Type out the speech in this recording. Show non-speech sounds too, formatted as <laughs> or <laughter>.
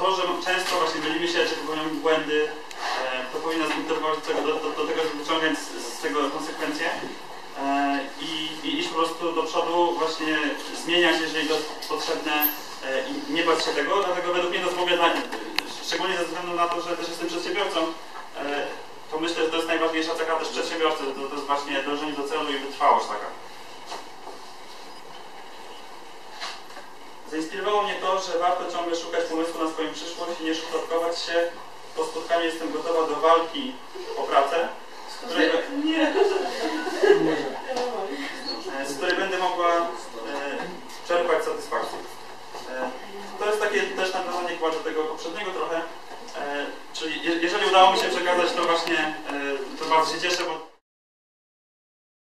To, że często właśnie mylimy się, czy popełniamy błędy, e, to powinno nas motywować do do, do, tego żeby wyciągać z, z tego konsekwencje e, i, i iść po prostu do przodu, właśnie zmieniać, jeżeli to jest potrzebne e, i nie bać się tego, dlatego według mnie to zobowiązanie, szczególnie ze względu na to, że też jestem przedsiębiorcą, to myślę, że to jest najważniejsza cecha też przedsiębiorcy, to, to jest właśnie dążenie do celu i wytrwałość taka. Zainspirowało mnie to, że warto ciągle szukać pomysłu na swoją przyszłość i nie szufladkować się. Po spotkaniu jestem gotowa do walki o pracę, z której, <laughs> Nie. e, z której będę mogła e, czerpać satysfakcję. E, to jest takie też nawiązanie chyba do tego poprzedniego trochę. E, czyli je, jeżeli udało mi się przekazać to właśnie, e, to bardzo się cieszę, bo